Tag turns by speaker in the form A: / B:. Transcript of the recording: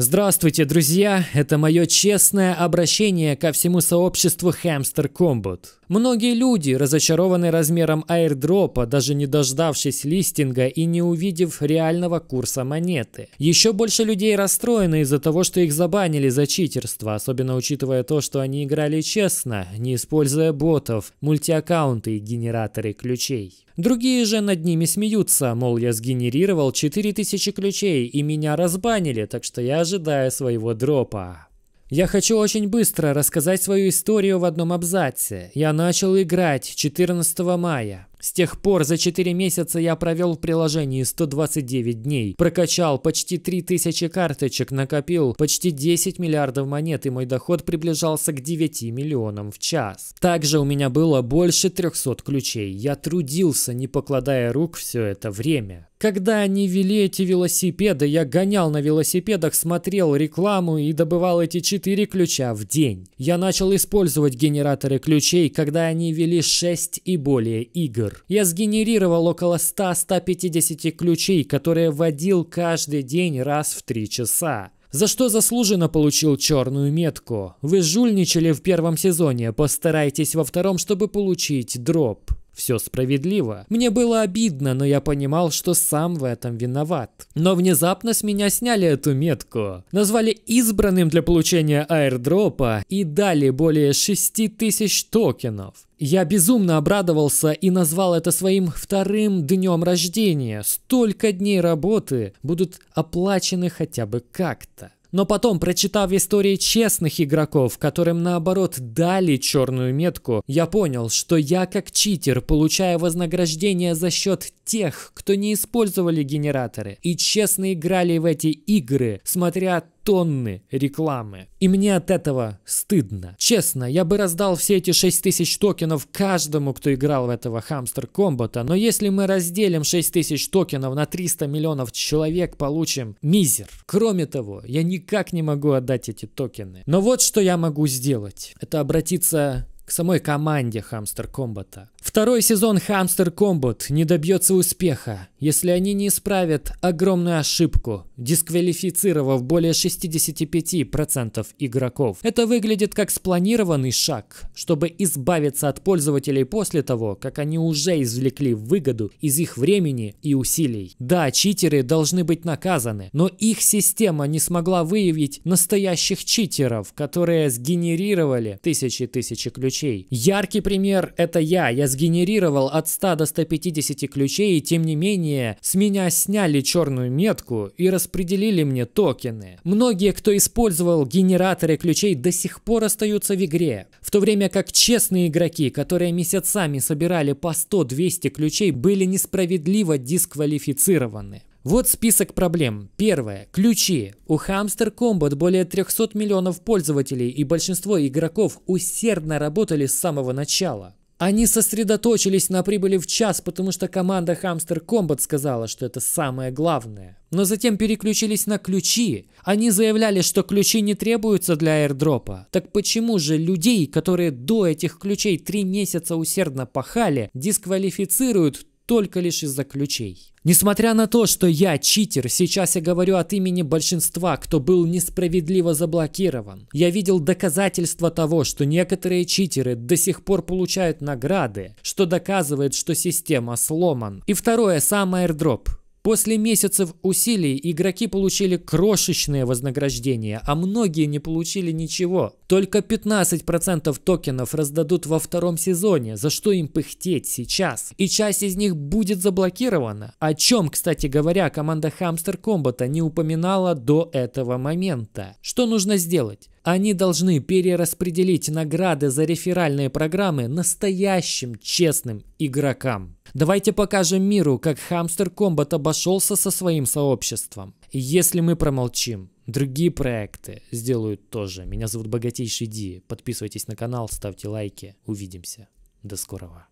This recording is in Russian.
A: Здравствуйте, друзья! Это мое честное обращение ко всему сообществу Hamster Combat. Многие люди разочарованы размером airdropа, даже не дождавшись листинга и не увидев реального курса монеты. Еще больше людей расстроены из-за того, что их забанили за читерство, особенно учитывая то, что они играли честно, не используя ботов, мультиаккаунты и генераторы ключей. Другие же над ними смеются, мол, я сгенерировал 4000 ключей и меня разбанили, так что я ожидаю своего дропа. Я хочу очень быстро рассказать свою историю в одном абзаце. Я начал играть 14 мая. С тех пор за 4 месяца я провел в приложении 129 дней, прокачал почти 3000 карточек, накопил почти 10 миллиардов монет и мой доход приближался к 9 миллионам в час. Также у меня было больше 300 ключей. Я трудился, не покладая рук все это время. Когда они вели эти велосипеды, я гонял на велосипедах, смотрел рекламу и добывал эти 4 ключа в день. Я начал использовать генераторы ключей, когда они вели 6 и более игр. Я сгенерировал около 100-150 ключей, которые вводил каждый день раз в 3 часа. За что заслуженно получил черную метку. Вы жульничали в первом сезоне, постарайтесь во втором, чтобы получить дроп. Все справедливо. Мне было обидно, но я понимал, что сам в этом виноват. Но внезапно с меня сняли эту метку. Назвали избранным для получения аирдропа и дали более 6000 токенов. Я безумно обрадовался и назвал это своим вторым днем рождения. Столько дней работы будут оплачены хотя бы как-то. Но потом, прочитав истории честных игроков, которым наоборот дали черную метку, я понял, что я как читер получаю вознаграждение за счет тех, кто не использовали генераторы и честно играли в эти игры, смотря тонны рекламы. И мне от этого стыдно. Честно, я бы раздал все эти 6000 токенов каждому, кто играл в этого хамстер комбата, но если мы разделим 6000 токенов на 300 миллионов человек, получим мизер. Кроме того, я никак не могу отдать эти токены. Но вот что я могу сделать. Это обратиться к самой команде Hamster Combat. Второй сезон Hamster Combat не добьется успеха, если они не исправят огромную ошибку, дисквалифицировав более 65% игроков. Это выглядит как спланированный шаг, чтобы избавиться от пользователей после того, как они уже извлекли выгоду из их времени и усилий. Да, читеры должны быть наказаны, но их система не смогла выявить настоящих читеров, которые сгенерировали тысячи-тысячи ключей. Яркий пример это я, я сгенерировал от 100 до 150 ключей и тем не менее с меня сняли черную метку и распределили мне токены. Многие, кто использовал генераторы ключей, до сих пор остаются в игре. В то время как честные игроки, которые месяцами собирали по 100-200 ключей, были несправедливо дисквалифицированы. Вот список проблем. Первое. Ключи. У Hamster Combat более 300 миллионов пользователей и большинство игроков усердно работали с самого начала. Они сосредоточились на прибыли в час, потому что команда Hamster Combat сказала, что это самое главное. Но затем переключились на ключи. Они заявляли, что ключи не требуются для airdropа. Так почему же людей, которые до этих ключей три месяца усердно пахали, дисквалифицируют только лишь из-за ключей. Несмотря на то, что я читер, сейчас я говорю от имени большинства, кто был несправедливо заблокирован. Я видел доказательства того, что некоторые читеры до сих пор получают награды, что доказывает, что система сломан. И второе, сам airdrop. После месяцев усилий игроки получили крошечные вознаграждения, а многие не получили ничего. Только 15% токенов раздадут во втором сезоне, за что им пыхтеть сейчас. И часть из них будет заблокирована. О чем, кстати говоря, команда Hamster Combat не упоминала до этого момента. Что нужно сделать? Они должны перераспределить награды за реферальные программы настоящим честным игрокам. Давайте покажем миру, как Hamster Combat обошелся со своим сообществом. Если мы промолчим, другие проекты сделают тоже. Меня зовут Богатейший Ди. Подписывайтесь на канал, ставьте лайки. Увидимся. До скорого.